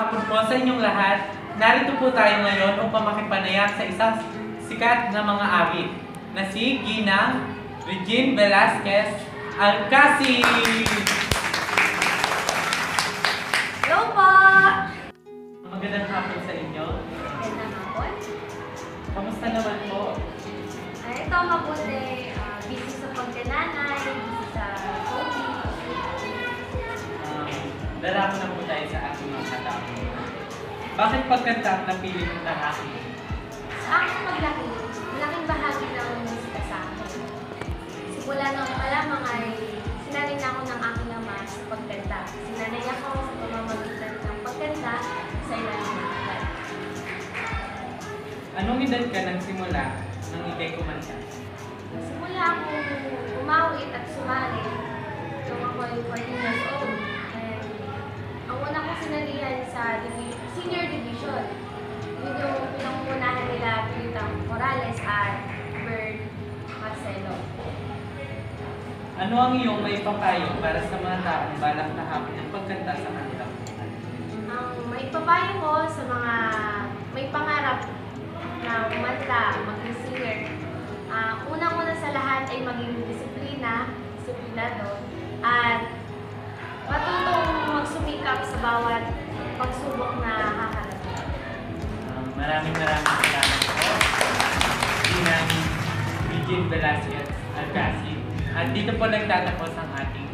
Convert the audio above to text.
Hapon po sa inyong lahat. Narito po tayo ngayon upang makipanayam sa isang sikat na mga awit na si Ginang Regine Velasquez Alcacid. Hello po! Magandang hapon sa inyo. Magandang hapon. Kamusta naman po? Ah, ito mabuti. Darako na po tayo sa ating mga katao. Bakit pagkanta ang napili ng tahaki? Sa akin maglaki, malaking bahagi ng musika sa akin. Simula noon pa lamang ay sinanay na ako ng aking ama sa pagkanta. Sinanay ako sa pamamagitan ng pagkanta sa ilalim ng ulan. Anong edad ka nagsimula nang ikay kumanta? Simula akong umawit at sumali nung ako ay 14 sa senior division. Yun yung pinangungunahan nila Pilitang Morales at Bird Marcelo. Ano ang iyong may papayo para sa mga taong balak tahapin ang pagkanta sa kanilang? Ang may papayo ko sa mga may pangarap na kumanta, maging singer, ah, unang-una sa lahat ay maging disiplina, disiplinado, at matutong magsumikap sa bawat pagsubok na haharapin. Um, maraming maraming salamat po. Ginang Regine Velasquez Alcacid. At dito po nagtatapos ang ating